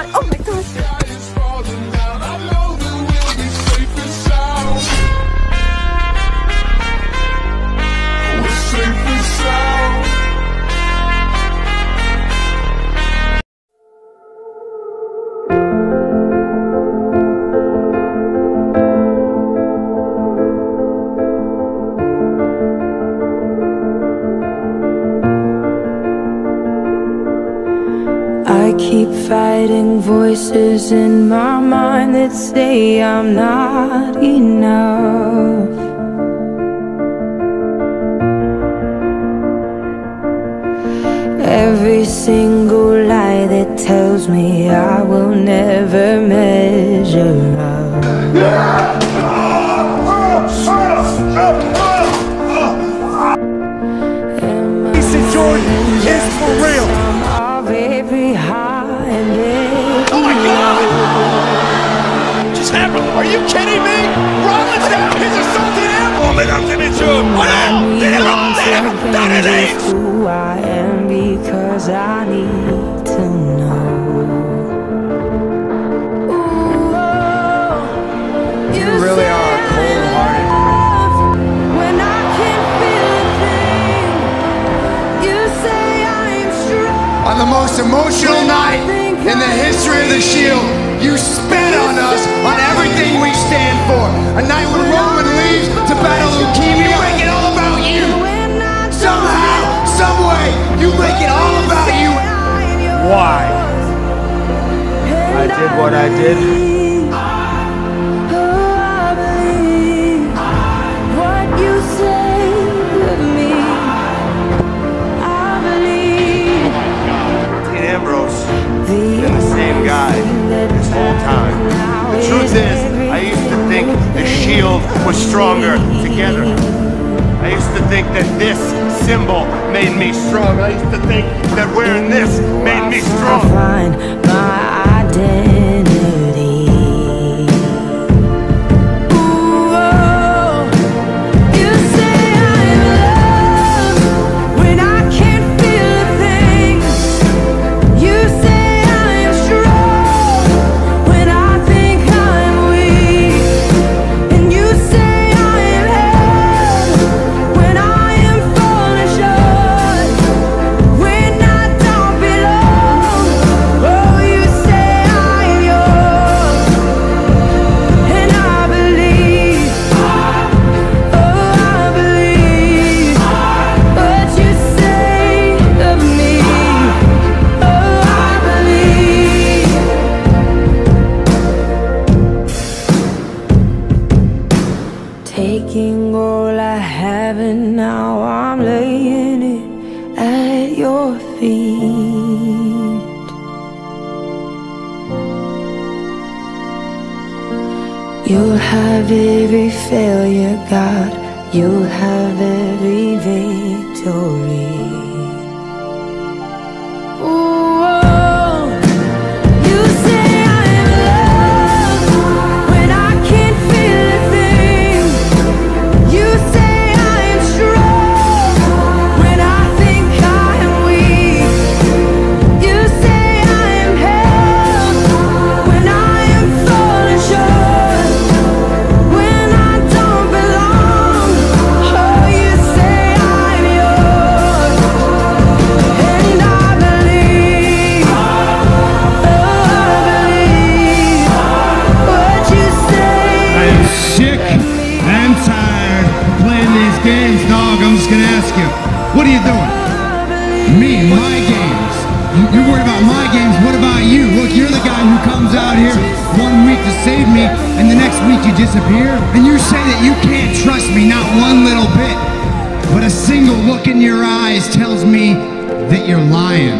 Oh my keep fighting voices in my mind that say I'm not enough. Every single lie that tells me I will never measure up. Are you kidding me? Rollins down. He's assaulted him. Oh, me da dimension. Oh no! Déjalo, déjalo, dale, dale. who I am because I need to know. Ooh, you really say are cold-hearted. I'm when I can't feel a thing. You say I'm strong. On the most emotional night in the history of the Shield, way, you make it all about you. Why? I did what I did. What you say of me, I believe. Dean Ambrose The been the same guy this whole time. The truth is, I used to think the Shield was stronger together. I used to think that this symbol made me strong. I used to think that wearing this made me strong. Taking all I have and now I'm laying it at your feet. You'll have every failure, God. You'll have every victory. Games, dog. I'm just gonna ask you, what are you doing? Me, my games. You- You're worried about my games. What about you? Look, you're the guy who comes out here one week to save me, and the next week you disappear. And you say that you can't trust me, not one little bit. But a single look in your eyes tells me that you're lying.